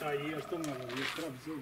Да, и что надо? Я сразу сделал,